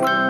Bye.